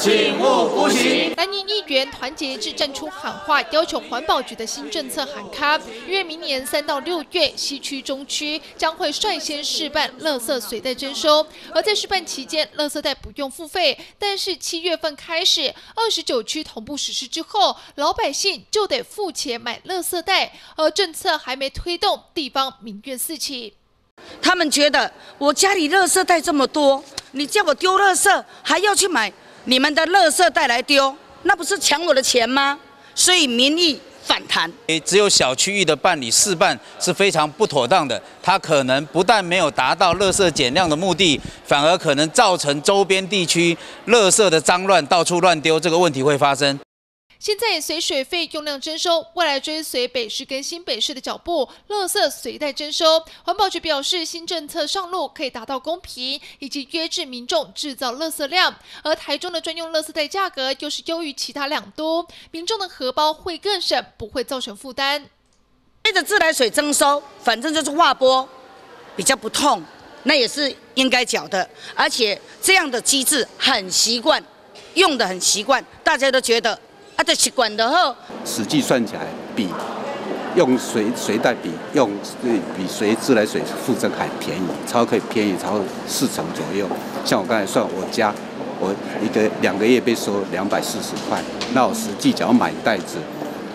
请勿呼吸。南宁议员团结一致站出喊话，要求环保局的新政策喊卡，因为明年三到六月，西区、中区将会率先试办垃圾随袋征收，而在试办期间，垃圾袋不用付费。但是七月份开始，二十九区同步实施之后，老百姓就得付钱买垃圾袋，而政策还没推动，地方民怨四起。他们觉得我家里垃圾袋这么多，你叫我丢垃圾，还要去买你们的垃圾带来丢，那不是抢我的钱吗？所以民意反弹。诶只有小区域的办理试办是非常不妥当的，它可能不但没有达到垃圾减量的目的，反而可能造成周边地区垃圾的脏乱，到处乱丢，这个问题会发生。现在随水费用量征收，未来追随北市跟新北市的脚步，垃圾随袋征收。环保局表示，新政策上路可以达到公平以及约制民众制造垃圾量。而台中的专用垃圾袋价格又是优于其他两都，民众的荷包会更省，不会造成负担。接着自来水征收，反正就是划拨，比较不痛，那也是应该缴的。而且这样的机制很习惯，用的很习惯，大家都觉得。它的习惯的后，实际算起来比用水水袋比用比水自来水负责还便宜，超可以便宜超四成左右。像我刚才算，我家我一个两个月被收两百四十块，那我实际只要买袋子，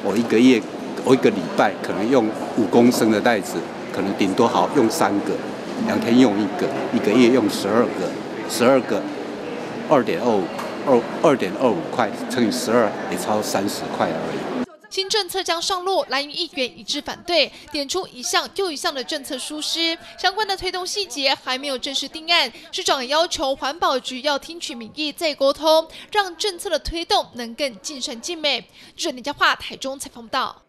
我一个月我一个礼拜可能用五公升的袋子，可能顶多好用三个，两天用一个，一个月用十二个，十二个二点二五。二二点二五块乘以十二，也超三十块而已。新政策将上路，蓝营议员一致反对，点出一项又一项的政策疏失，相关的推动细节还没有正式定案。市长要求环保局要听取民意再沟通，让政策的推动能更尽善尽美。记者林家话台中采访到。